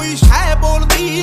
ਕੋਈ ਸ਼ੈ ਬੋਲਦੀ